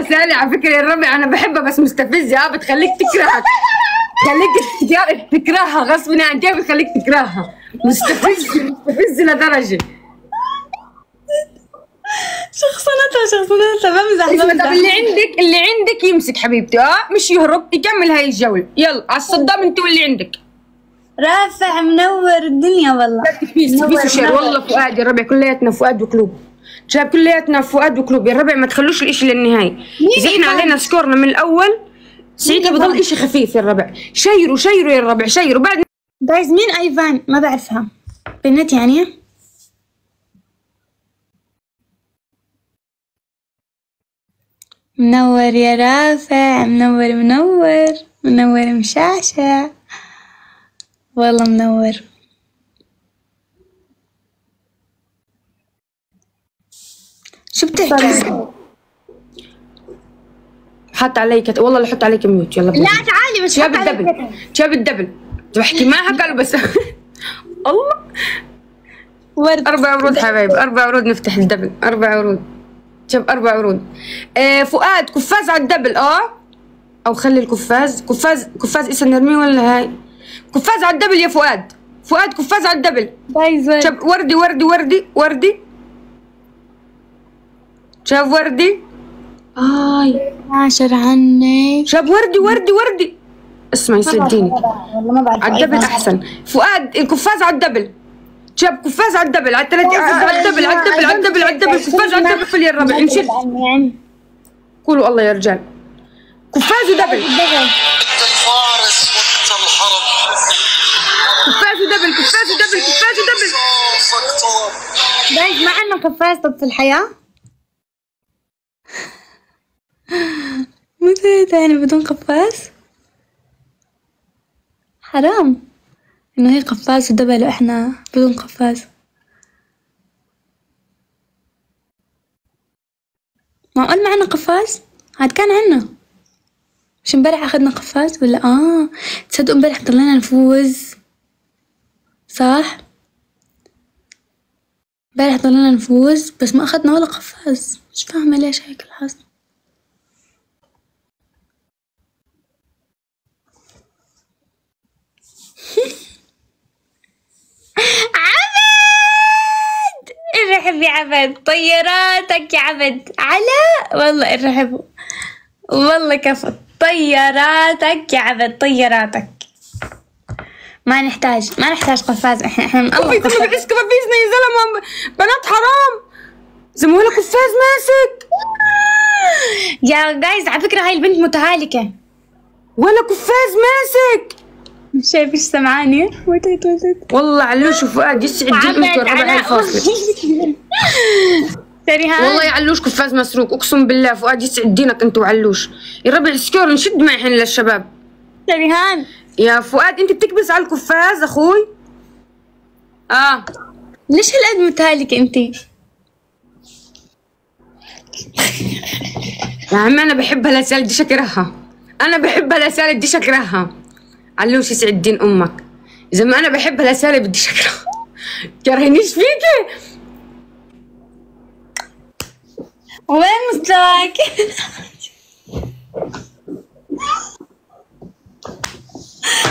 لسالي على فكرة يا الربع أنا بحبها بس مستفزة آه بتخليك تكرهك. خليك تك- تكرهها غصب عنك بتخليك تكرهها. مستفز مستفز لدرجة. شخصنتها شخصنتها بمزح اسمع طب بمزح. اللي عندك اللي عندك يمسك حبيبتي آه مش يهرب يكمل هاي الجولة. يلا على الصدام أنت واللي عندك. رافع منور الدنيا والله. بيس بيس والله فؤاد يا ربع كلياتنا فؤاد وقلوب. شباب كلياتنا فؤاد وقلوب يا ربع ما تخلوش الإشي للنهاية. إحنا علينا سكورنا من الأول. ساعتها بضل إشي خفيف يا الربع شيروا شيروا يا الربع شيروا بعد جايز مين ايفان ما بعرفها. بنت يعني؟ منور يا رافع منور منور. منور مشعشع والله منور. شو بتحكي؟ حط عليك والله اللي حط عليك mute. يلا لا تعالي بس عليك ال double شباب ال double بحكي معها قالوا بس. الله. ورد. أربع عروض حبايب أربع عروض نفتح ال double. أربع عروض. شوف أربع عروض. آه فؤاد كفاز على ال double. آه. أو خلي الكفاز. كفاز كفاز اسم نرميه ولا هاي؟ كفاز على ال double يا فؤاد. فؤاد كفاز على ال double. شوف وردي وردي وردي وردي. شوف وردي آي. عاشر عني شوف وردي وردي. وردي اسمعي سديني والله ما بعرف. على الدبل أحسن. فؤاد القفاز على الدبل شاب قفاز على الدبل على الثلاث على الدبل على الدبل على الدبل. على الدبل قفاز على الدبل يا الربع نشد يعني قولوا الله يا رجال. قفاز ودبل الفارس وقت الحرب قفاز ودبل قفاز ودبل قفاز ودبل جايز ما عندنا قفاز طب في الحياة متى يعني بدون قفاز؟ حرام. إنه هي قفاز ودبل وإحنا بدون قفاز. معقول معنا قفاز؟ عاد كان عنا. مش امبارح أخذنا قفاز ولا؟ آه. تصدقوا امبارح ضلينا نفوز. صح؟ امبارح ضلينا نفوز بس ما أخذنا ولا قفاز. مش فاهمة ليش هيك الحظ عبد! ارحب يا عبد. طياراتك يا عبد. علاء والله ارحبوا والله كفى طياراتك يا عبد. طياراتك. ما نحتاج. ما نحتاج قفاز. إحنا إحنا من الله بحس كفافيزنا يا زلمه بنات حرام. زلمه ولا قفاز ماسك. يا جايز على فكرة هاي البنت متهالكة. ولا قفاز ماسك. مش شايف إيش سمعاني وتت وتت والله علوش وفؤاد يسعد هاي الفاصلة سريها والله يا علوش قفاز مسروق أقسم بالله فؤاد يسعد دينك أنت وعلوش. يا ربع سكور نشد معي الحين للشباب. سريهان يا فؤاد أنت بتكبس على القفاز أخوي؟ آه. ليش هالقد متهالكة انتي؟ يا عمي أنا بحبها لسال بدي شكرها أنا بحبها لسال بدي شكرها علوش يسعد دين أمك. إذا ما أنا بحبها لسال بدي شكرها كرهنيش فيكي؟ وين مستواك؟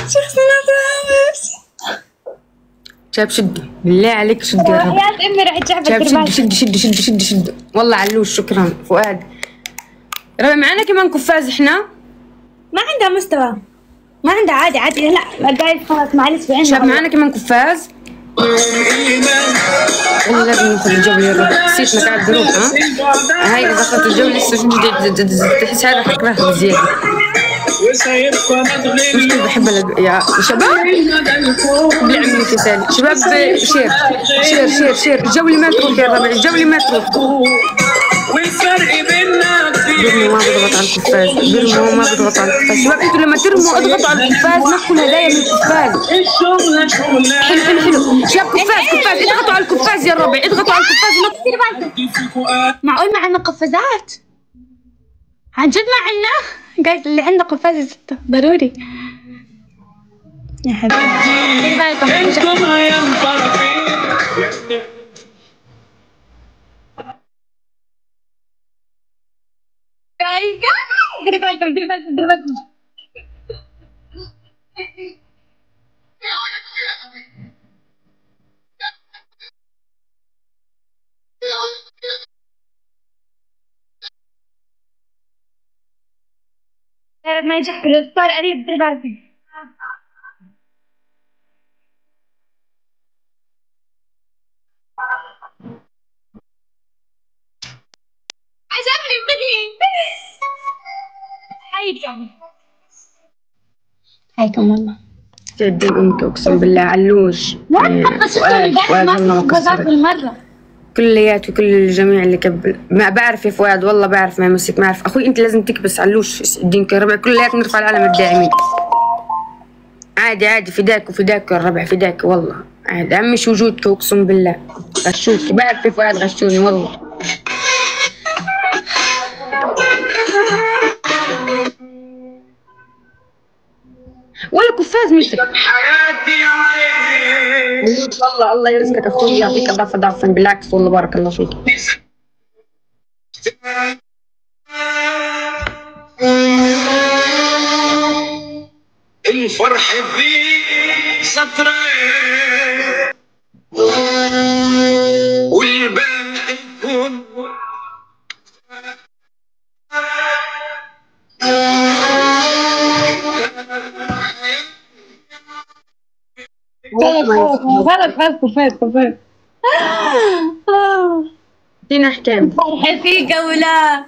شخصنا فاهمش شاب شدي بالله عليك شدي يا أمي رح تجعبك شاب شدي شدي شدي شدي شدي والله علوش شكرا. فؤاد. ربع معنا كمان قفاز إحنا؟ ما عندها مستوى. ما عندها عادي عادي. لا جايز خلاص معلش في شاب عندها معنا كمان قفاز والله لازم ندخل الجولة يا رب. نسيت قاعد بروح ها؟ هاي دخلت الجولة لسه جديد تحس هذا حكرهها بزيادة وسيبقى مش بحب يا شباب؟ بالعمل كسالي شباب شير. شير شير شير. الجولة ما تروح يا ربع الجولة ما تروح والفرق بيننا بيرمو ما بيضغط على القفاز بيرمو ما بيضغط على القفاز شباب أنتوا لما ترموا اضغطوا على القفاز نقوا الهدايا من القفاز حلو حلو حلو. شباب قفاز قفاز اضغطوا على القفاز يا ربع اضغطوا على القفاز معقول ما عندنا قفازات عن جد ما عندنا جايز اللي عنده قفاز يزته ضروري. يا حبيبي. دير بعد ما يجي صار قريب بالبالكون عجبني بدي حيكم حيكم والله تعدل أمك أقسم بالله علوش. ما تنقص الشغل بعد ما بذاك المره كليات وكل الجميع اللي قبل ما بعرف يا فؤاد والله بعرف ما يمسك ما أعرف. أخوي أنت لازم تكبس علوش الدين كربع كليات نرفع العلم الداعمين. عادي عادي فداك وفداك الربع فداك والله. عادي. شي وجودك أقسم بالله. غشوش بعرف يا فؤاد غشوني والله. ولا كفاز مسك حياتي والله الله يرزقك أخوي يعطيك اضعاف ضعفا بالعكس والله بارك الله فيك. الفرح فيه سطرين والباقي يكون غلط غلط كفاية كفاية. ادينا احكام فرحة في جولة.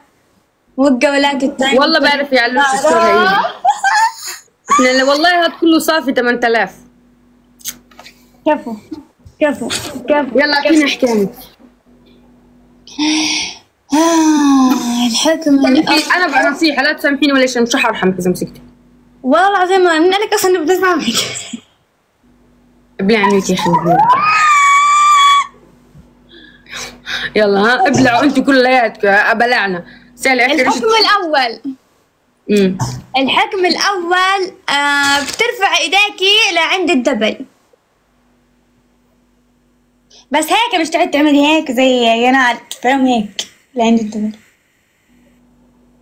والجولات الثانية والله بعرف يا علوش الصورة إيه إحنا والله هاد كله صافي 8000 كفو كفو كفو. يلا اعطينا احكامك آه، الحكم. الأول أنا بقى نصيحة لا تسامحيني ولا شيء مش هرحمك إذا مسكتك والله العظيم من لك أصلا بدي اسمعك ابلع عنك يا أخي يلا ها ابلعوا أنتوا كلياتكم بلعنا سالي الحكم الأول. الحكم الأول آه بترفع إيديكي لعند الدبل. بس هيك مش تقعد تعملي هيك زي ينال. فاهم هيك لعند ال double.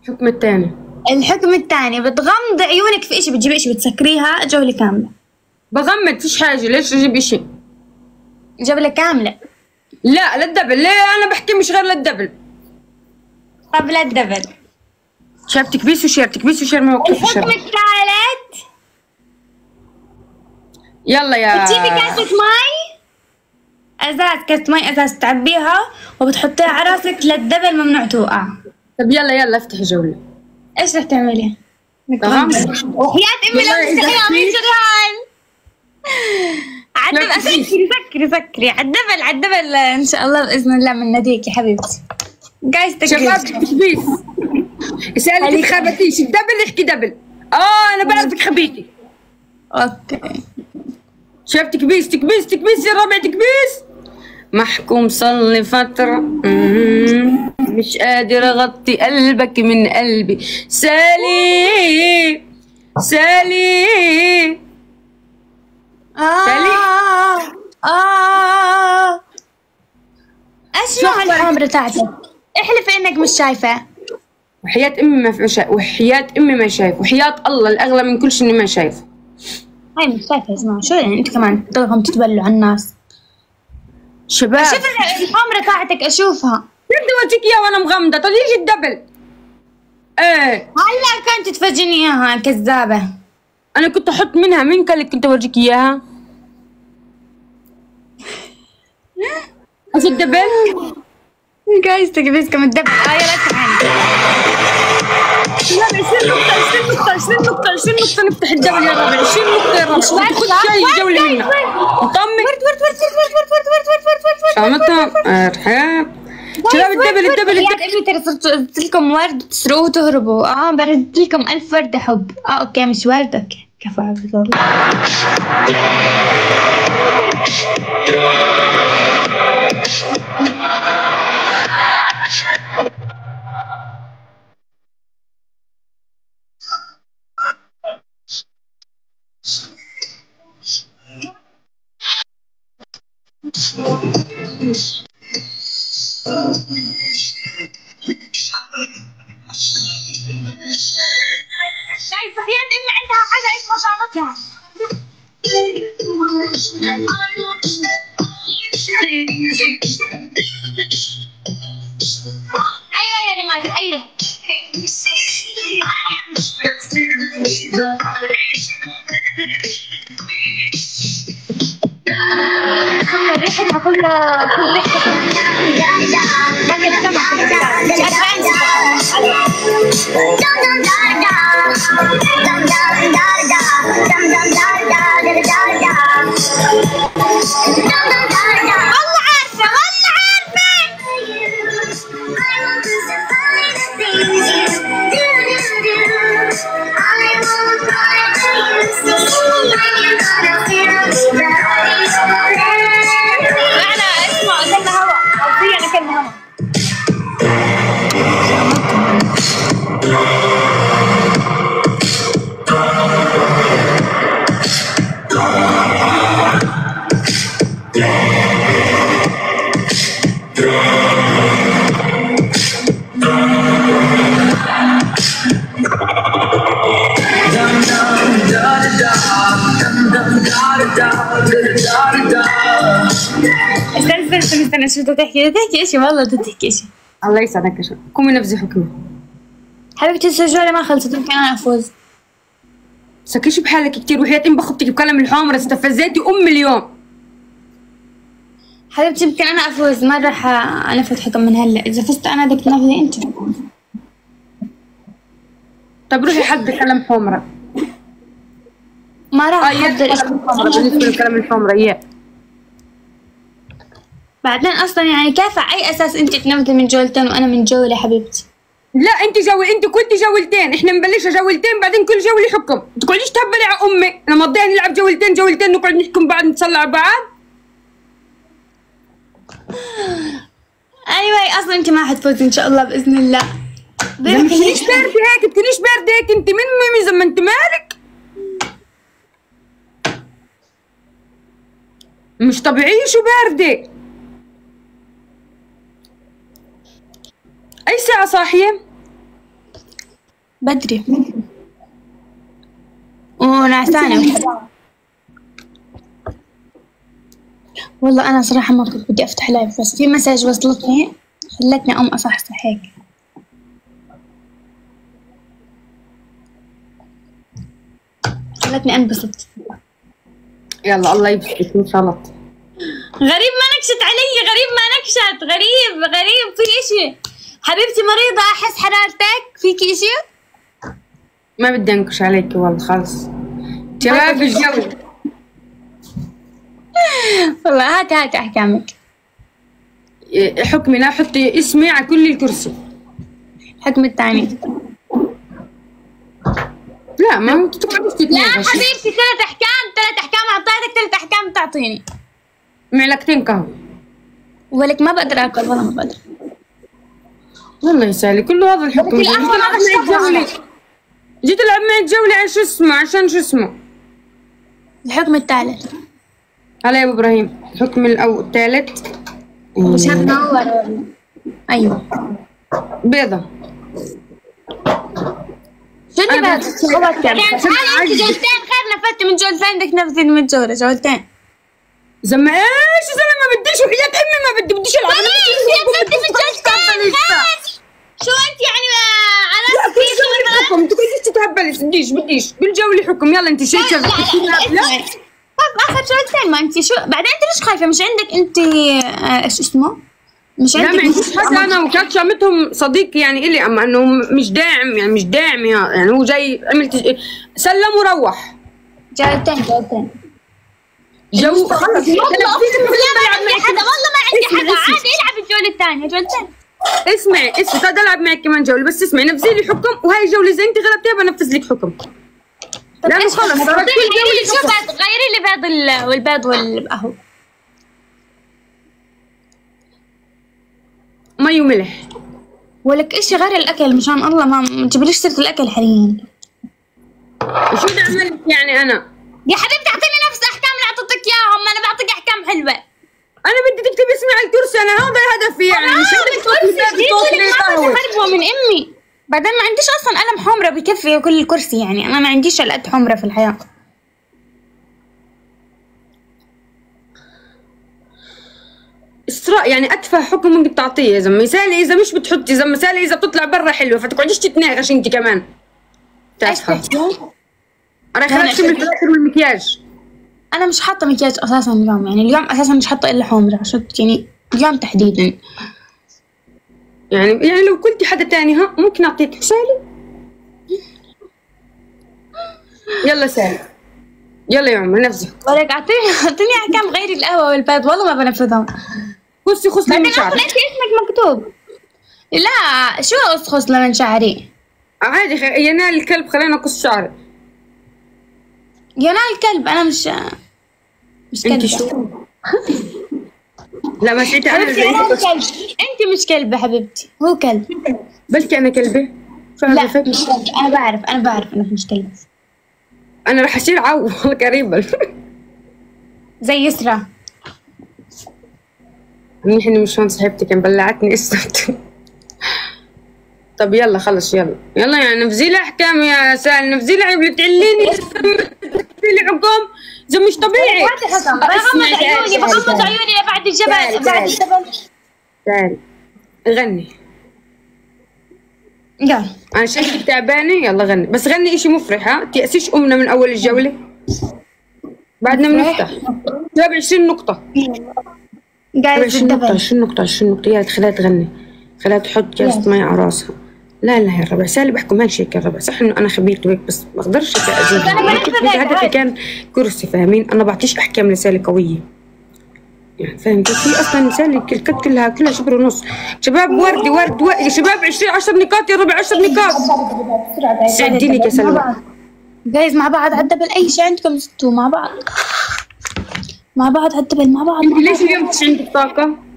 الحكم الثاني. الحكم الثاني بتغمضي عيونك في إشي بتجيبي إشي بتسكريها جولة كاملة بغمض فيش حاجة. ليش أجيب إشي؟ جولة كاملة. لا لل double ليه أنا بحكي مش غير لل double؟ قبل ال double. شايف تكبيس و share تكبيس و share ما وقف الحكم الثالث يلا يا بتجيبي كاسة مي أزاز كاسة مي أزاز تعبيها وبتحطيها على راسك للدبل ممنوع توقع. طب يلا يلا افتح جولة. إيش رح تعملي؟ وحياة أمي لا إذا تستحي أمي في- تفيش. سكري سكري سكري. عالدبل عالدبل إن شاء الله بإذن الله من ناديك يا حبيبتي. جايز شباب تكبيس يسألك خبتيش الدبل يحكي دبل آه أنا بعرفك خبيتي أوكي. شايف تكبيس تكبيس تكبيس يا ربع تكبيس. محكوم صار لي فترة مش قادر أغطي قلبك من قلبي. سالي سالي. سالي. آه. إيش نوع تاعتك؟ احلف إنك مش شايفة. وحياة أمي ما في شايف وحياة أمي ما شايف. وحياة الله الأغلى من كل شيء إني ما شايف. هاي مش شايفة يا جماعة. شو يعني انت كمان؟ تضلكم تتبلوا على الناس. شباب. شوف الحمرة تاعتك أشوفها. بدي اورجيك اياها وأنا مغمضة. طب يجي ال double. إيه. هلا كنت تفرجيني إياها كذابة. أنا كنت أحط منها من قال لك كنت أورجيك إياها. إيش ال double جايز تقبيسكم ال double آه يلا تعالي لا 20 نقطة 20 نقطة 20 نقطة 20 نقطة نفتح ال double يا ربع 20 نقطة يا ربع ورد، خذ شاي ورد، جولة ورد، منها ورد. ورد ورد ورد ورد ورد ورد ورد ورد ورد ورد ارحب شباب ال double ال double ال double ترى صرت لكم ورد تسرقوه وتهربوا آه برد لكم الف ورد حب آه okay مش ورد okay كفو عبد الله شايفة هي اللي عندها حاجة اسمها شعرتها أيوه يا جماعة أيوه أيوة كل ريحتها كلها كل ريحتها لكن سمع والله استنى استنى شو بدها تحكي. بدها تحكي شيء والله بدها تحكي شيء الله يسعدك يا شو. قومي نفذي حكمي حبيبتي السجولة ما خلصت؟ يمكن أنا أفوز. سكيش بحالك كتير وحياة ام بخبطك بكلام الحمرة استفزيتي أم اليوم. حبيبتي يمكن أنا أفوز. ما راح أنفذ حكم من هلا. إذا فزت أنا بدك تنفذي أنت. طب روحي حد بكلام حمرة. ما راح أحضر. إشي كلام الحمرة. يا. بعدين أصلا يعني كيف على أي أساس أنت تنفذي من جولتين وأنا من جولة حبيبتي؟ لا أنت جو أنت كنت جولتين. إحنا نبلشها جولتين بعدين كل جولة حكم تقعديش تهبلي على أمي؟ لما نضيع نلعب جولتين جولتين نقعد نحكم بعد نتصلى على بعض. أيوة أصلا أنت ما حتفوزي إن شاء الله بإذن الله. ما تكونيش باردة هيك تكونيش باردة هيك. أنت من ميمي زي ما أنت مالك؟ مش طبيعية شو باردة. أي ساعة صاحية؟ بدري. ونعسانة والله أنا صراحة ما كنت بدي أفتح live بس في message وصلتني خلتني أقوم أصحصح هيك. خلتني أنبسط. يلا الله يبسطك إن شاء الله. غريب ما نكشت علي غريب ما نكشت غريب غريب في إشي. حبيبتي مريضة أحس حرارتك؟ فيكي إشي؟ ما بدي أنكش عليك والله خلص. شباب الجو. والله هات هات أحكامك. حكمي لا حطي اسمي على كل الكرسي. الحكم الثاني لا ما تقعديش لا تتناقشي حبيبتي ثلاث أحكام ثلاث أحكام أعطيتك ثلاث أحكام تعطيني. معلقتين قهوة. ولك ما بقدر آكل والله ما بقدر. والله يسالي كله هذا الحكم جيت معك بشربها. جولة جيت ألعب معك جولة عشان شو اسمه؟ عشان شو اسمه؟ الحكم الثالث. هلا يا أبو إبراهيم الحكم الأول الثالث. مش هتنور أيوه. بيضة. شو اللي بقى؟ تعالي أنت جولتين خير نفذتي من جولتين بدك تنفذي من جولة. جولتين. زما إيش يا زلمة؟ ما بديش وحياة أمي ما بدي بديش ألعب. أنا بدي خير. شو أنت يعني على جولة حكم تقوليش تتهبلي بديش بديش. كل جولة حكم يلا أنت شيء كذا. لا طب آخر جولتين ما أنت شو بعدين أنت ليش خايفة؟ مش عندك أنت آه، إيش اسمه؟ مش لا عندك ما عنديش حدا أنا وكانت شامتهم صديق يعني إلي. أما إنه مش داعم يعني مش داعم. يعني هو جاي عملت سلم وروح. جولتين جولتين جو خلص والله ما عندي حدا والله ما عندي حدا عادي العب الجولة الثانية. جولتين. اسمعي اسمعي تعال العب معك كمان جولة بس اسمعي نفذي لي حكم وهي الجوله إذا أنت غلبتيها بنفذ لك حكم. لأنه خلص صارت كل غيري لي جوله شو بعد؟ غيري لي بيض ال- والبيض والقهوة. مي وملح ولك اشي غير الأكل؟ مشان الله ما تجيبليش سيرة الأكل حاليا شو بدي اعمل يعني أنا؟ يا حبيبتي أعطيني نفس الاحكام اللي أعطيتك إياهم أنا بعطيك أحكام حلوة. أنا بدي تكتبي اسمي على الكرسي أنا هذا هدفي يعني. مش هدفي. حربه من أمي. بعدين ما عنديش أصلا قلم حمرة بكفي كل الكرسي يعني. أنا ما عنديش قد حمرة في الحياة. اسراء يعني اتفه حكم ممكن تعطيه يا زلمة. مثالي إذا مش بتحطي زلمة مثالي إذا بتطلع برا حلوة. فتقعديش تتناقش أنت كمان. تافهه تحكي؟ أنا خرجت من الفلاتر والمكياج. أنا مش حاطة مكياج أساسا اليوم يعني اليوم أساسا مش حاطة إلا حمرة شفت يعني اليوم تحديدا. يعني يعني لو كنتي حدا تاني ها ممكن أعطيك سالي؟ يلا سالي. يلا يا عمر نفسك. ولك أعطيني أعطيني احكام غير القهوة والبيض والله ما بنفذهم. خصي خصي بعدين من أصلا شعرك انت اسمك مكتوب؟ لا شو اسخص لمن شعري؟ عادي خ... ينال الكلب خلينا نقص شعرك ينال الكلب. أنا مش مش أنت كلبة. شو؟ لا ما سعيتي أنا كلب. أنت مش كلبة حبيبتي. هو كلب. بلكي أنا كلبة. لا مش كلب. أنا بعرف أنا بعرف إنك مش كلب. أنا رح اشيل عو والله قريبا زي يسرى منيح اني مش هون صاحبتك بلعتني اسمت طب يلا خلص يلا. يلا يعني نفزي احكام يا سال نفزي لي عيب بتعليني نفزي لي حكم زي مش طبيعي. بغمض عيوني بغمض عيوني بعد الجبل. بعد. الجبل. تعالي غني. يلا. أنا شايفك تعبانة. يلا غني. بس غني إشي مفرح ها؟ تيأسيش أمنا من أول الجولة. بعدنا بنفتح جاب 20 نقطة. قاعد في 20 نقطة الجبل 20 نقطة 20 نقطة. يا خليها تغني. خليها تحط كاسة مي على راسها. لا لا يا الربع سالي بحكم هيك يا الربع صح انه أنا خبيرته وهيك بس ما أقدرش هدفي. كان كرسي فاهمين؟ أنا بعطيش أحكام لسالي قوية. يعني فاهم في أصلا لسالي الكت كلها كلها شبر ونص. شباب وردي ورد ورد يا شباب 20 10 نقاط يا ربع 10 نقاط. سعديني يا سلوى جايز مع بعض على الدبل أي شيء عندكم زتوا مع بعض. مع بعض على الدبل مع بعض. ليش اليوم مش عندك طاقة؟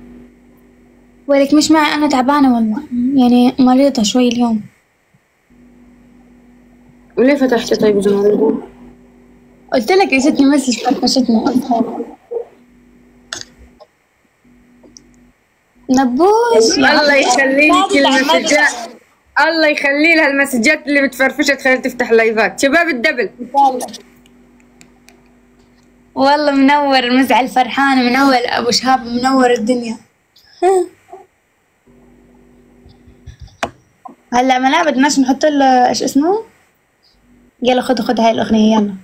ولك مش معي أنا تعبانة والله. يعني مريضة شوي اليوم. وليه فتحتي طيب زمان قلت لك اجتني message فرفشتني. نبوش الله يخلي لك لا، لا، المسجات. الله يخلي لها المسجات اللي بتفرفشها تخليها تفتح لايفات شباب ال double. والله منور مزعل فرحان منور. أبو شهاب منور الدنيا. هلا ما بدناش نحط له إيش اسمه؟ يلا خذ خذ هاي الأغنية يلا.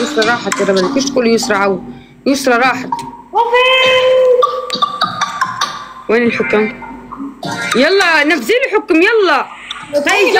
يسرى راحت يا ربل إيش تقول يسرى عو. يسرى راحت. وين الحكم؟ يلا نفذي لي حكم يلا. هاي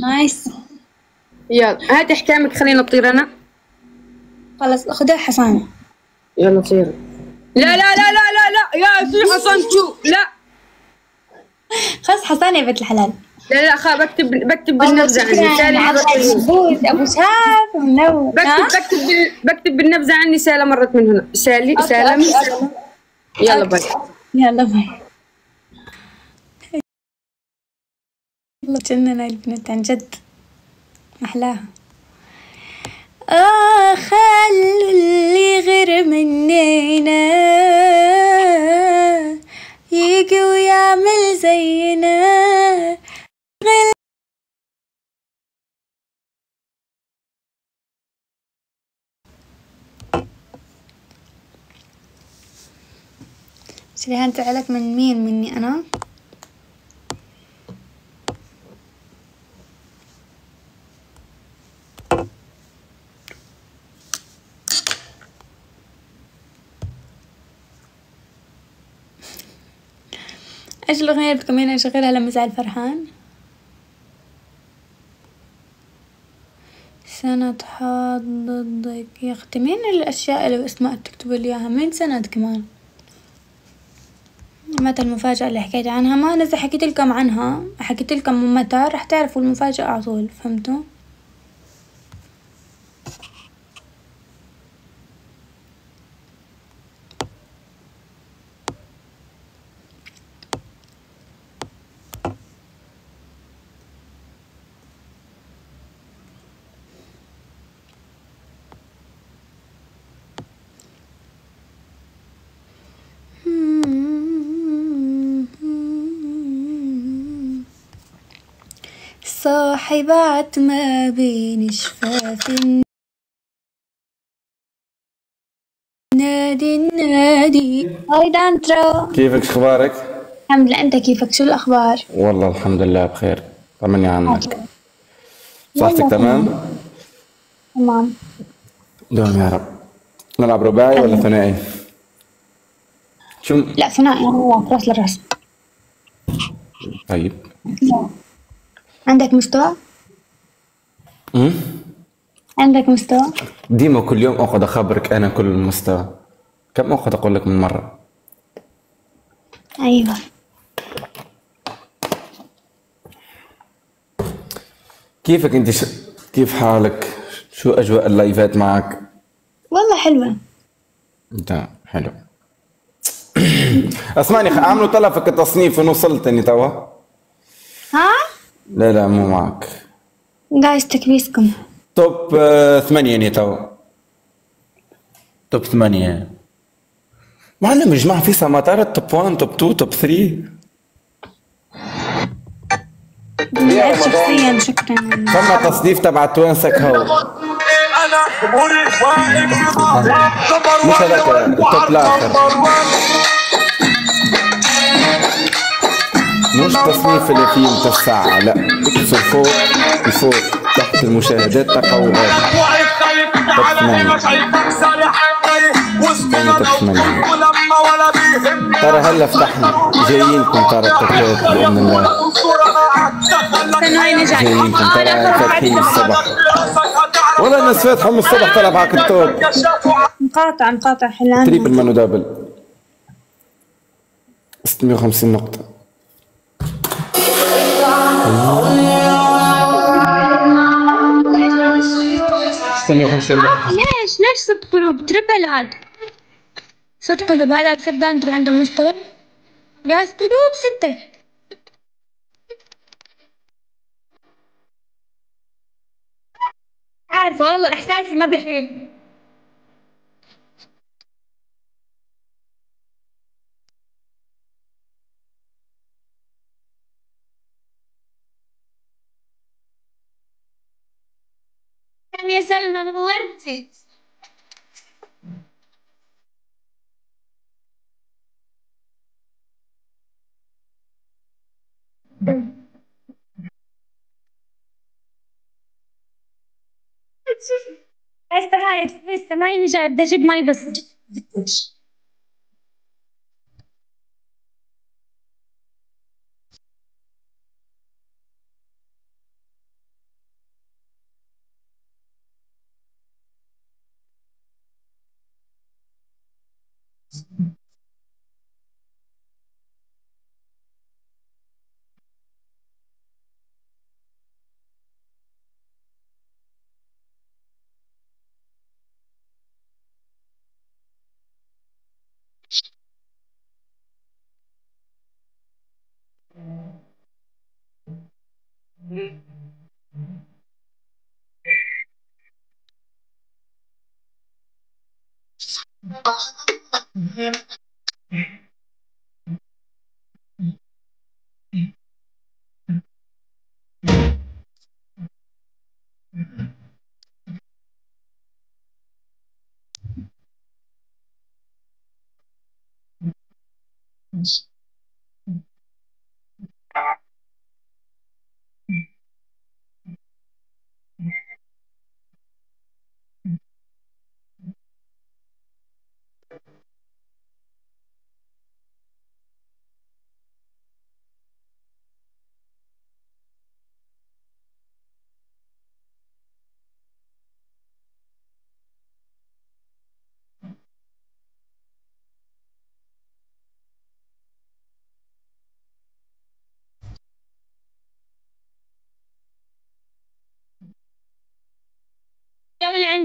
nice. يلا هات أحكامك خلينا نطير أنا. خلص خذها حصانه يلا طير لا لا لا لا لا لا يا في حصان شو؟ لا. خلص حصانه يا بنت الحلال. لا لا خا بكتب بكتب بالنبذة عني. سالي أبو شهاب منور؟ بكتب بكتب بال... بكتب بالنبذة عني سالة مرت من هنا سالي سالم. يلا bye. يلا bye. والله تجنن هاي البنت عن جد. محلاها آه خلي غير مننا يجي ويعمل زينا. غل- شريهان زعلك من مين مني أنا؟ إيش الأغنية اللي بتكملين أشغلها لما زعل فرحان؟ سند حاط ضدك يا أختي مين الأشياء اللي بأسماء تكتبوا لي إياها مين سند كمان؟ متى المفاجأة اللي حكيت عنها ما إذا حكيت لكم عنها حكيت لكم متى راح تعرفوا المفاجأة على طول فهمتوا؟ صاحبات ما بين شفاف. نادي النادي. هاي دانترو. كيفك؟ أخبارك؟ الحمد لله. أنت كيفك؟ شو الأخبار؟ والله الحمد لله بخير. طمني عنك. صحتك تمام؟ تمام. دوم يا رب. نلعب رباعي ولا ثنائي؟ شو لا ثنائي. هو راس لراس طيب. عندك مستوى؟ أمم؟ عندك مستوى؟ ديما كل يوم أقعد أخبرك أنا كل المستوى. كم أقعد أقول لك من مرة؟ أيوه. كيفك أنت؟ ش... كيف حالك؟ شو أجواء اللايفات معك؟ والله حلوة. انت حلو. أسمعني خ- عملوا طلب في التصنيف وين وصلتني توا؟ ها؟ لا لا مو معك. جايز تكبيسكم توب آه، ثمانية يعني توا توب ثمانية. معلم يا جماعة في سماترة توب 1 توب 2 توب 3 بعد شخصيا شكرا. فما تصنيف تبع توانسك هو مش هذاك التوب الآخر مش تصنيف اللي فيه متسع لا اكسر فوق لفوق تحت المشاهدات تقوى. ترى هلا فتحنا. جايينكم ترى التوكات بأذن الله. جايينكم ترى فاتحين الصبح. والله الناس فاتحة من الصبح طلع معك التوب. مقاطع مقاطع حلان تريبل مانو دبل 650 نقطة. استني 50 نقطة ليش؟ ليش صرت قلوب؟ تربل هاد صرت قلوب هذا أكثر دانتر عنده مستوى؟ جاز قلوب ستة. عارفة والله إحساسي ما بحيل يا سلمى نورتي هسه هاي لسه ما ينجا بدي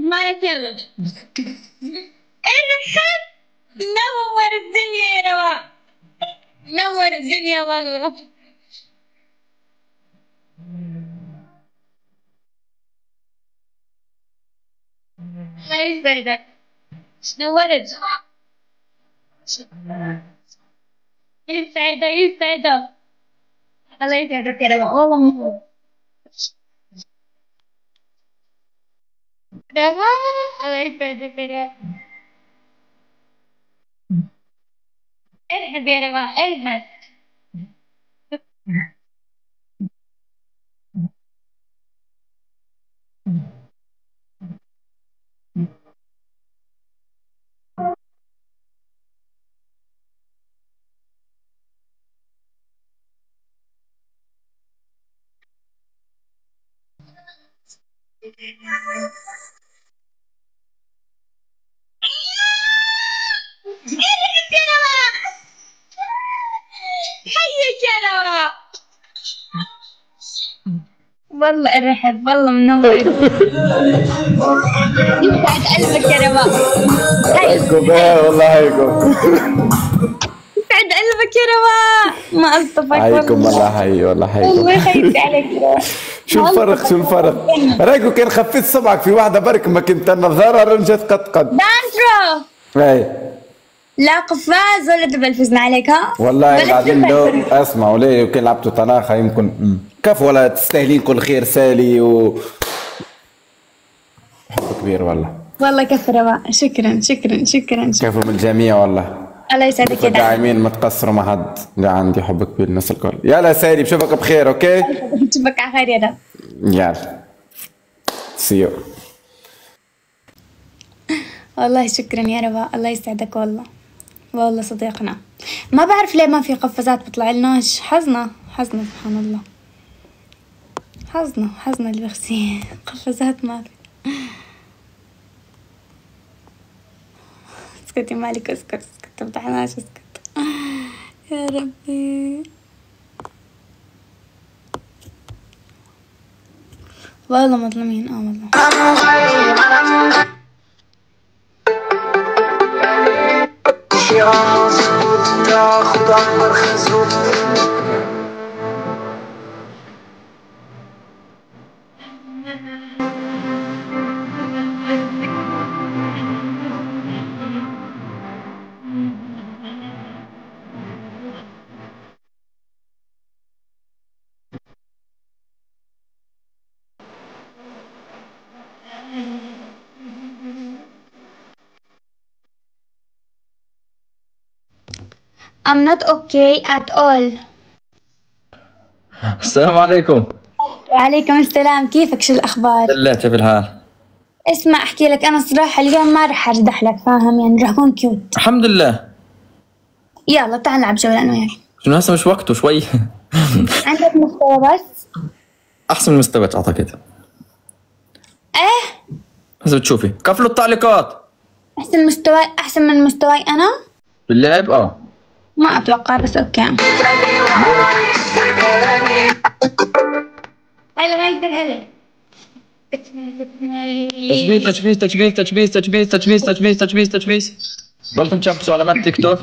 ما يصير المهم نور الدنيا يا نواف نور الدنيا والله ما يشبه ذاك نورت يسعده يسعده الله يسعدك يا نواف والله Devam etmedi Erhe bir والله ارحب والله منور يسعد قلبك يا رواء هيكم والله هيكم يسعد قلبك يا رواء ما الطفك هيكم والله هي والله هيكم الله يخليك عليك شو الفرق شو الفرق؟ رايكو كان خفيت صبعك في واحدة برك ما كنت النظارة رجعت قد قد. دانترو. اي لا قفاز ولا دبل فزنا عليك ها؟ والله ولا العظيم دبل. لو. أسمعوا ليه يمكن لعبتوا طناخة يمكن. كيف ولا تستاهلين كل خير سالي و حب كبير والله. والله كفى رواء شكرا شكرا شكرا. شكرا كيفهم الجميع والله. الله يسعدك يا داعمين ما تقصروا مع حد. لا عندي حب كبير الناس الكل. يلا سالي بشوفك بخير okay؟ نشوفك على خير يا يلا. see you والله شكرا يا رواء الله يسعدك والله. والله صديقنا ما بعرف ليه ما في قفازات بطلع لناش حظنا حظنا سبحان الله. حظنا حظنا اللي بخسي قفازات ما في. اسكتي مالك اسكت اسكت. ما امتحناش اسكت. يا ربي. والله مظلومين آه والله. عمر خزوت not okay at all. السلام عليكم. وعليكم السلام. كيفك؟ شو الأخبار؟ الله كيف الحال؟ اسمع أحكي لك. أنا الصراحة اليوم ما رح أردح لك فاهم؟ يعني رح أكون كيوت الحمد لله. يلا تعال نلعب جولة أنا وياك. شنو هسه مش وقته شوي. عندك مستوى بس؟ أحسن من مستواك أعتقد. إيه؟ هسه بتشوفي. كفلوا التعليقات. أحسن مستوى أحسن من مستواي أنا؟ باللعب آه. ما أتوقع بس أوكي. هلا هيدا هلا. تجميز تجميز تجميز تجميز تجميز تجميز تجميز تجميز تجميز ضلتم تشبسوا علامات تيك توك.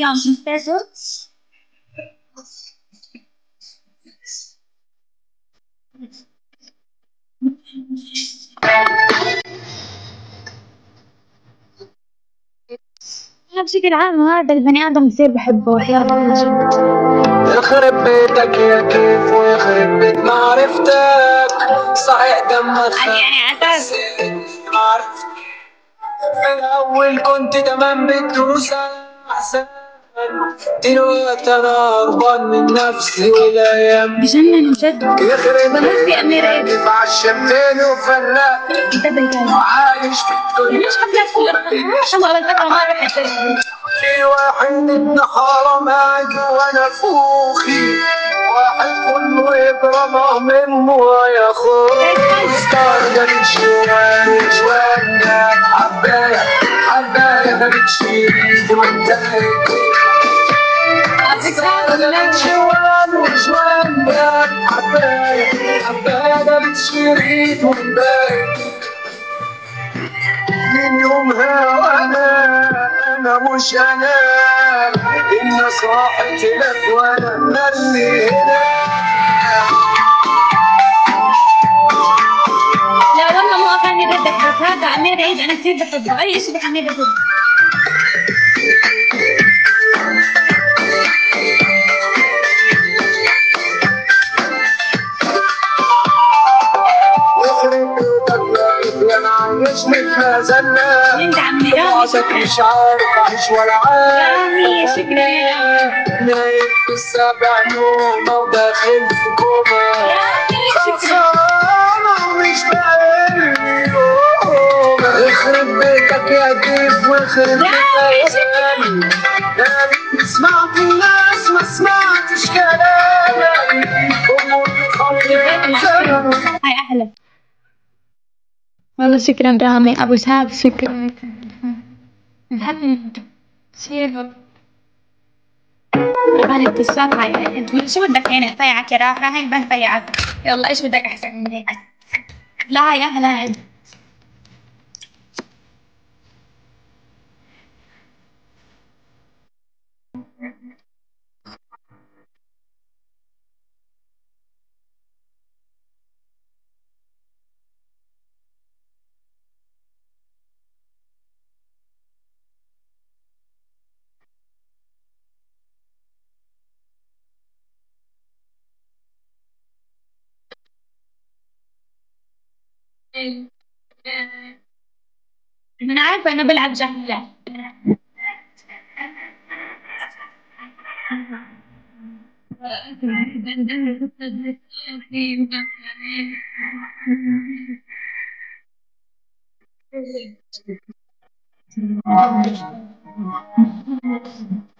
120 peso. أنا بشكل عام هذا البني آدم كثير بحبه وحياة الله يخرب بيتك يا كيف ويخرب بيت. معرفتك صحيح دمك يعني أساس معرفتك من اول كنت تمام بتدوس أحسن. دلوقتي أنا هربان من نفسي والأيام بجنن جد يخرب بموت. بيتك عشمتني وفرقت انتبه كان وعايش في الدنيا فترة ما في واحد ابن حرام قاعد وأنا فوخي واحد كله يضربه منه يا أخوي استعجل شوية شوية حباية حباية حباية بتشيل وانت من يومها وأنا أنا مش أنا الناس راحت لك وأنا اللي هنا لا والله مو أغاني بدك هذا أمير عيد أنا كثير بحبه أي شيء بأمير بحبه شكرا مش عارف اعيش ولا عارف نايم في السابع نومة وداخل في كوما خلصانة ومش يوم يخرب بيتك يا كيف ويخرب بيتك يا كيف سمعت الناس ما سمعتش كلامي. هاي أحلى والله شكرا رامي. أبو ساب شكرا. سير أغاني اتصال هاي انت شو بدك يعني؟ أطيعك يا راح هاي بنطيعك يلا إيش بدك أحسن من هيك لا يا أهلا أنا عارفة أنا بلعب جهلة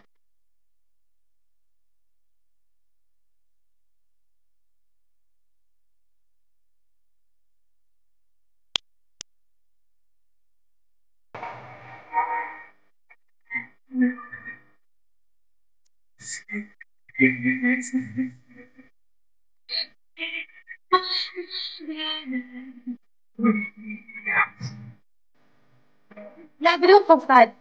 لا بدون فضفاض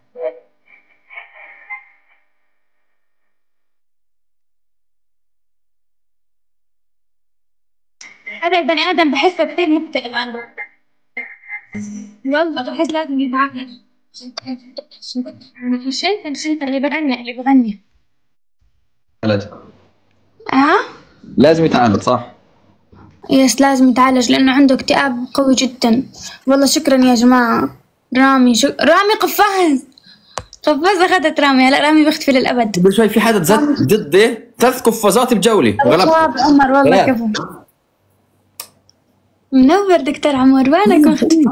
هذا البني آدم بحسه كثير مكتئب عنده والله بحس لازم يتعالج شايفة شايفة اللي بغني اللي بغني ولد ها؟ لازم يتعالج صح؟ يس لازم يتعالج لأنه عنده اكتئاب قوي جدا. والله شكرا يا جماعة. رامي شك... رامي قفاز. قفاز أخذت رامي. هلا رامي بيختفي للأبد. قبل شوي في حدا زد ضدي ثلاث قفازات بجولة. شباب وغلبت عمر والله. كفو. منور دكتور عمر. وينك؟ مختفي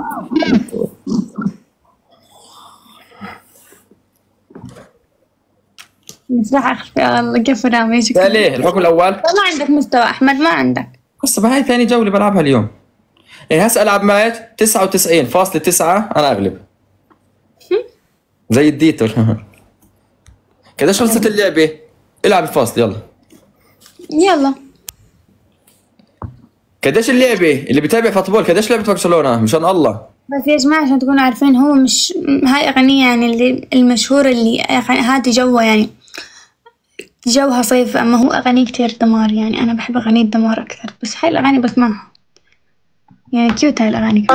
والله كفو رامي شكرا ليه؟ الحكم الأول. ما عندك مستوى أحمد ما عندك. هسه هاي ثاني جولة بلعبها اليوم. إيه هسه ألعب مات 99.9 أنا أغلب. زي الديتر قديش خلصت اللعبة؟ العب الفاصل يلا. يلا. قديش اللعبة؟ اللي بتابع football قديش لعبة برشلونة؟ مشان الله. بس يا جماعة عشان تكونوا عارفين هو مش هاي أغنية يعني اللي المشهورة اللي هادي جوها يعني. جوها صيف أما هو أغاني كتير دمار يعني أنا بحب أغاني الدمار أكثر بس هاي الأغاني بسمعها. يعني كيوت هاي الأغاني.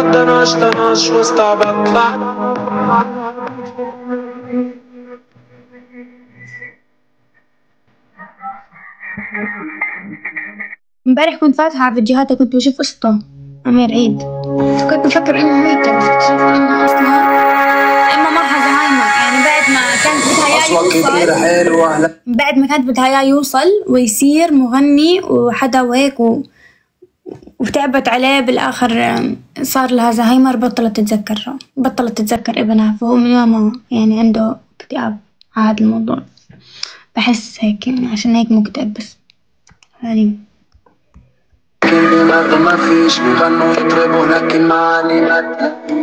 امبارح كنت فاتحة على فيديوهاتها كنت بشوف قصته. أمير عيد. كنت بفكر إنه ميتة إنه أصلا إما معها زهايمر يعني بعد ما كانت أصوات حلوة بعد ما كانت بدها يوصل ويصير مغني وحدا وهيك و... وتعبت عليه بالآخر صار لها زهايمر بطلت تتذكر بطلت تتذكر ابنها. فهو من يومها يعني عنده اكتئاب على هذا الموضوع. بحس هيك يعني عشان هيك مكتئب بس يعني كلمات ما فيش بيغنوا يطربوا لكن معاني ما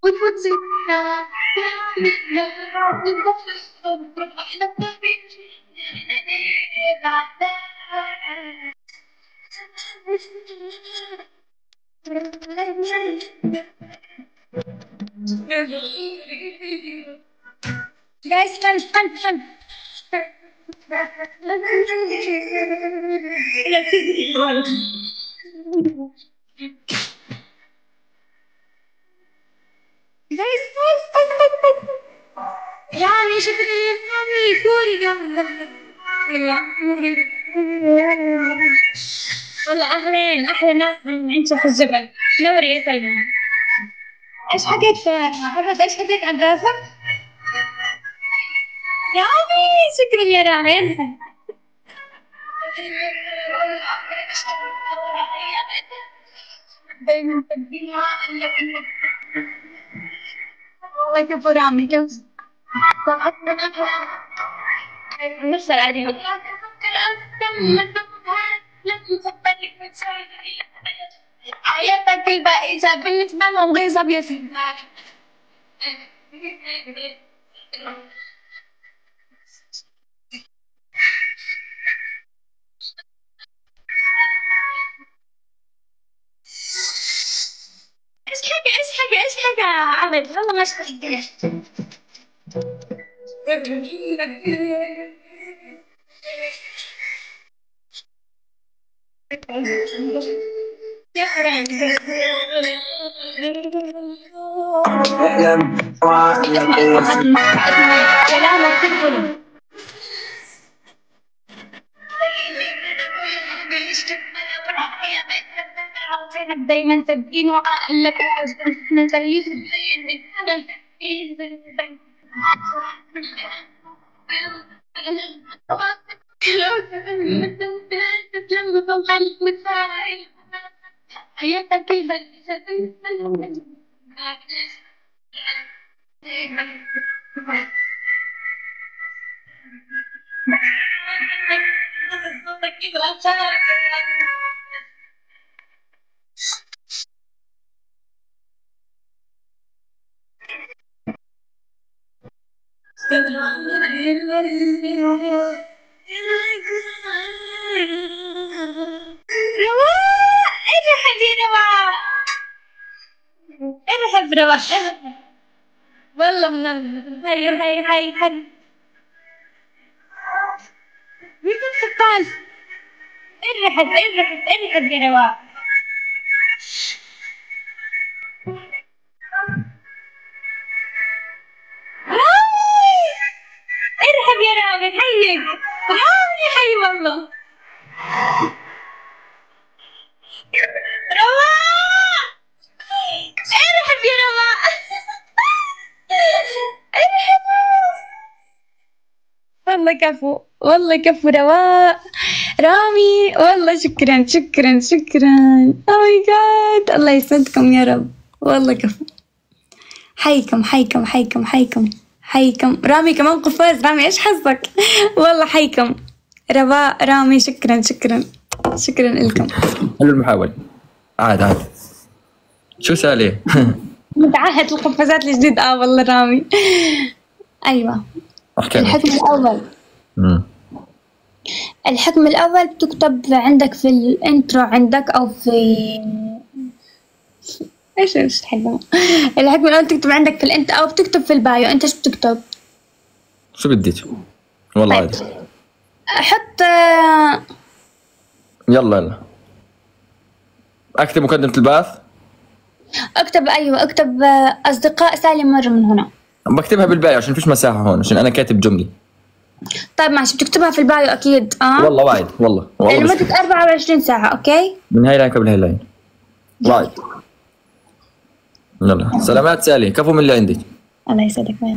What was it now? Guys, run, run, run. Let's يعني شكرا يعني أهلين ناس من عند شيخ الجبل نوري يا سلمى. إيش حكيت عرفت إيش حكيت عن راسك؟ يا أمي شكرا يا راعي. like your put on me. Masarali mo. Ay, tagal ba? I'm Mama, okay, sabi niya. حاجة إيش حاجة إيش حاجة عمل؟ والله ما اشتغلت يا حرام تدخل دايما وعقلك نزليت حياتك كيف رواء ارحب رواء ارحب والله من هاي هاي هاي هاي مين السلطان ارحب ارحب ارحب يا رواء ارحب يا راغب حيك هاي حي والله. رواء ارحب يا رواء ارحب والله كفو. والله كفو رواء رامي والله شكرا شكرا شكرا. أو ماي جاد الله يسعدكم يا رب. والله كفو. حيكم حيكم حيكم حيكم حيكم. رامي كمان قفاز. رامي إيش حظك؟ والله حيكم. رواء رامي شكرا شكرا. شكرا لكم. حلو المحاولة عاد عاد. شو سالي؟ متعهد القفازات الجديد. آه والله رامي. أيوه. أحكي لك. الحكم الأول. مم. الحكم الأول بتكتب عندك في الإنترو عندك أو في إيش إيش تحبه؟ الحكم الأول تكتب عندك في الانت أو بتكتب في البايو. أنت إيش بتكتب؟ شو بدك؟ والله طيب. عادي. حط يلا يلا. أكتب مقدمة الباث؟ أكتب أيوة أكتب آه، أصدقاء سالم مرة من هنا. بكتبها بالباقي عشان فيش مساحة هون عشان أنا كاتب جملة. طيب ماشي. بتكتبها في البايو أكيد آه؟ والله وايد والله والله بس لمدة 24 ساعة أوكي؟ من هاي لاين قبل هاي لاين وايد. يلا. سلامات سالي. كفو من اللي عندك. الله يسعدك وين